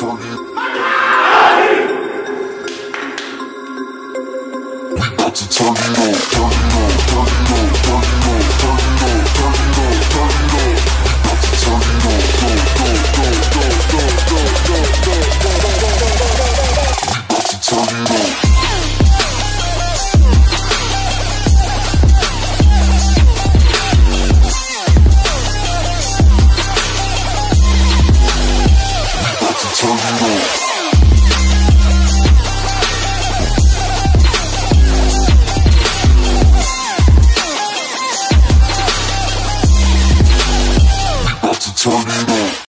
We got to turn it up, turn it up, turn it up. turn it up.